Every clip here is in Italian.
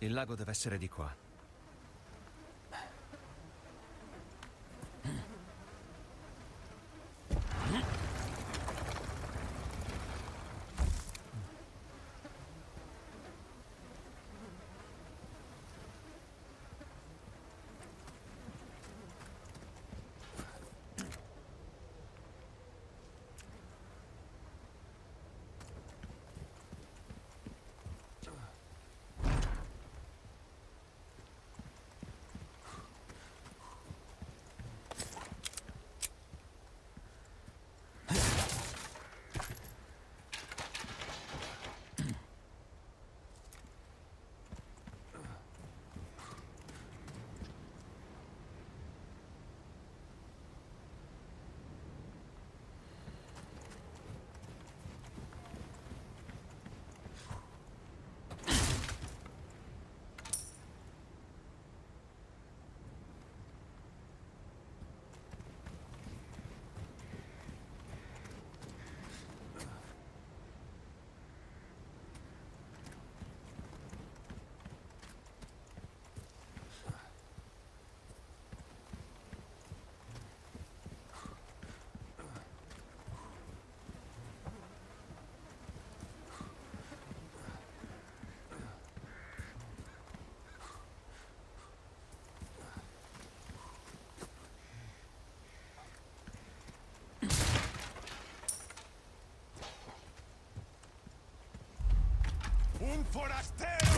Il lago deve essere di qua. Forastero!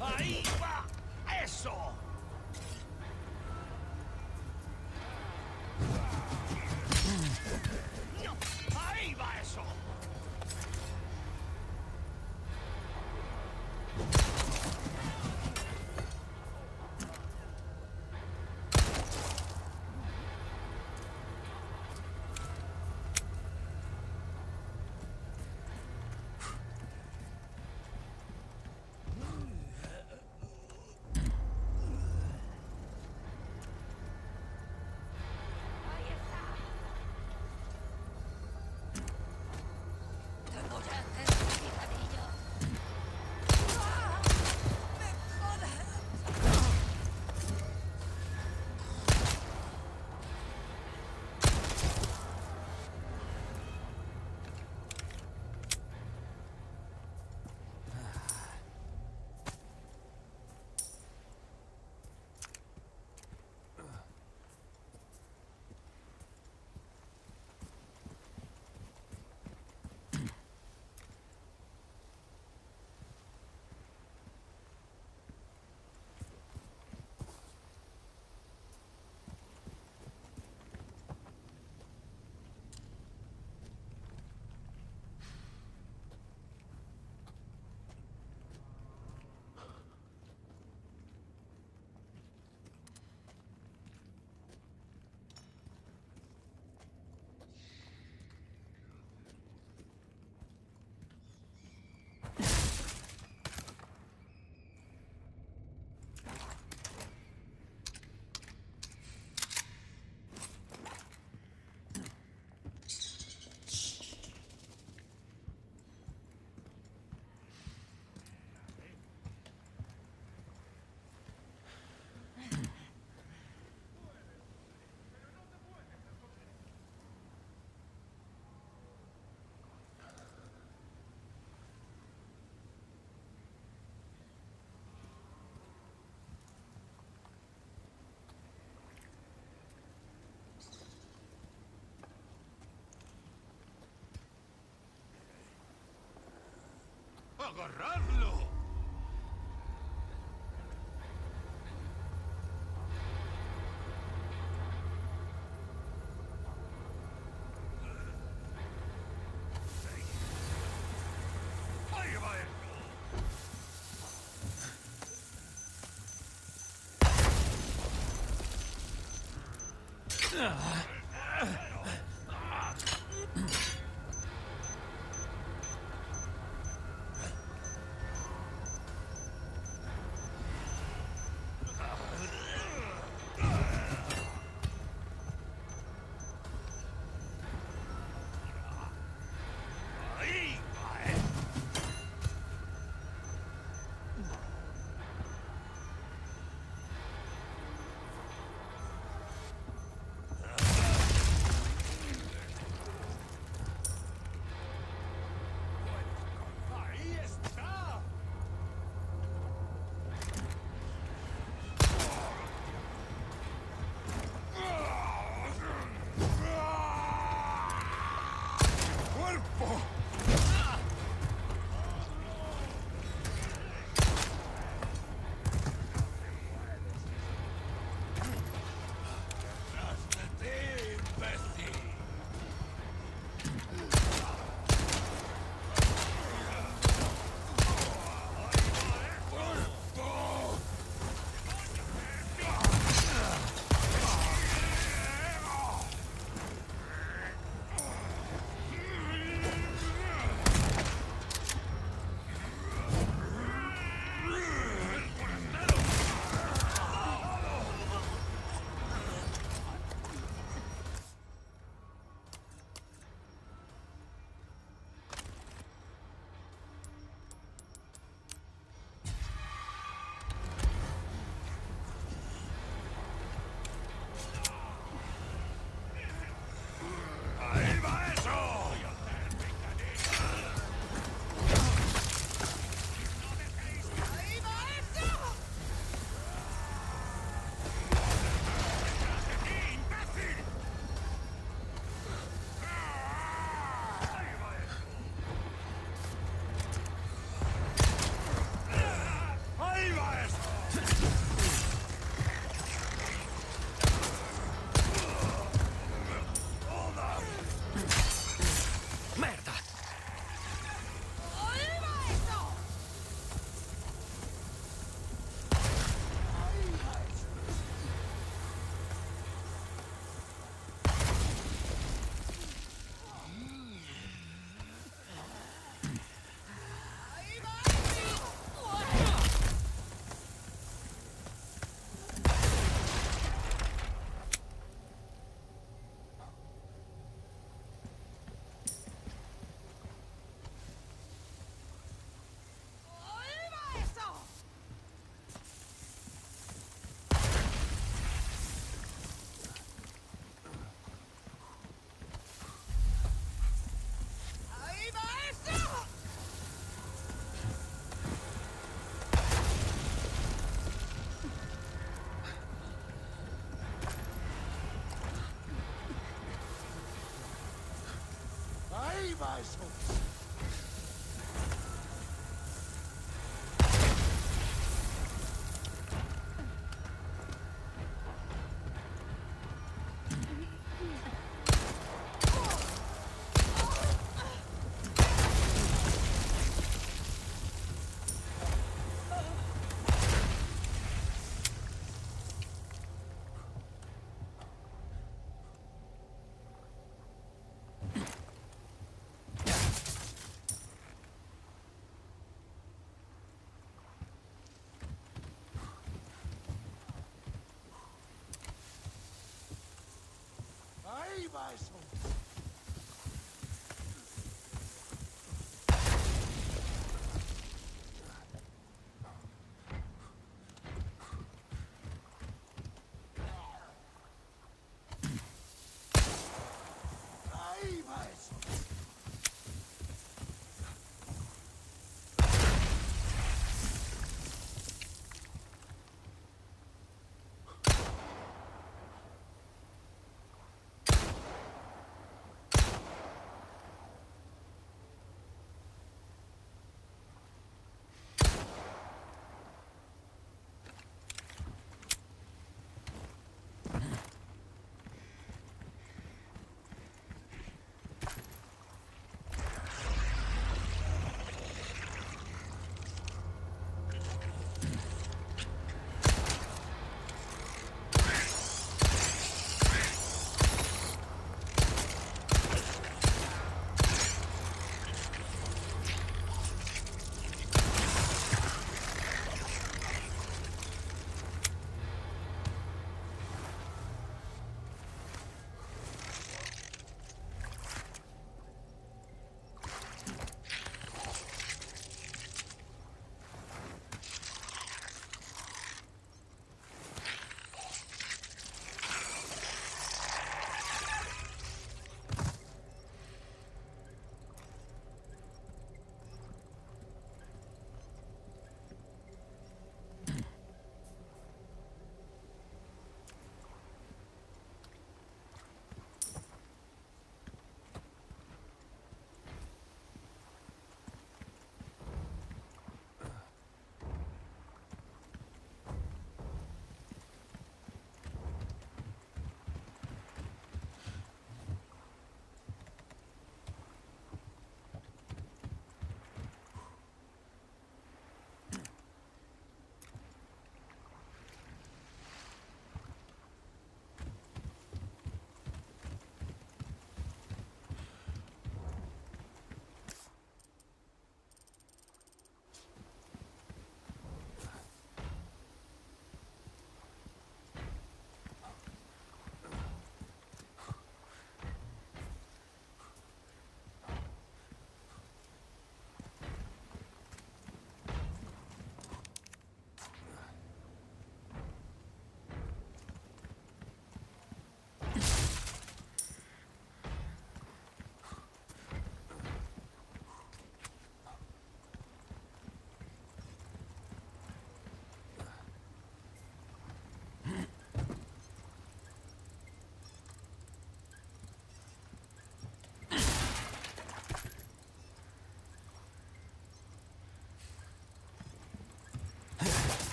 ¡Ahí va agarrarlo. sacrifice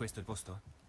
questo il posto?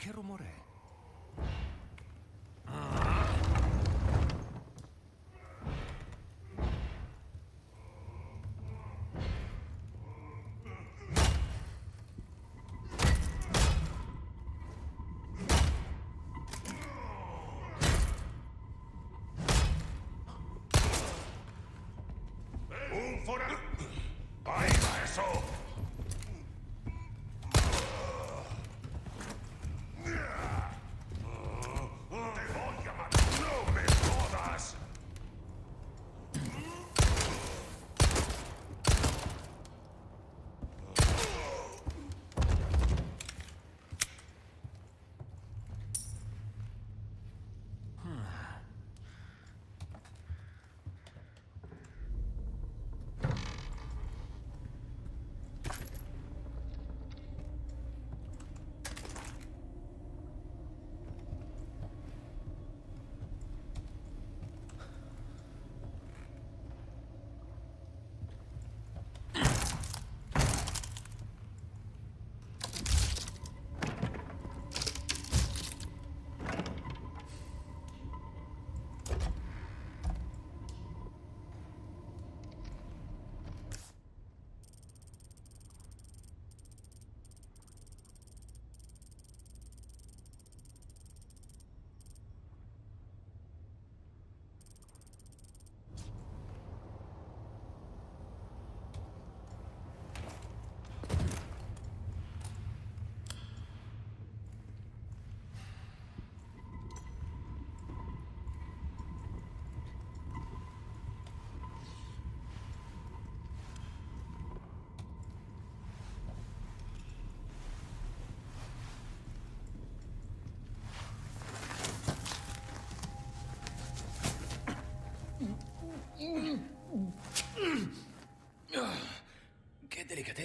Che rumore è?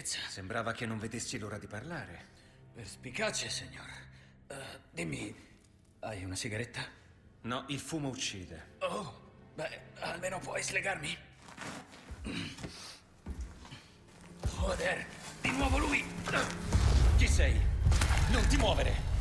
Delicatezza. Sembrava che non vedessi l'ora di parlare. Perspicace, signor. Eh, dimmi, hai una sigaretta? No, il fumo uccide. Oh, beh, almeno puoi slegarmi? Joder, di nuovo lui! Chi sei? Non ti muovere!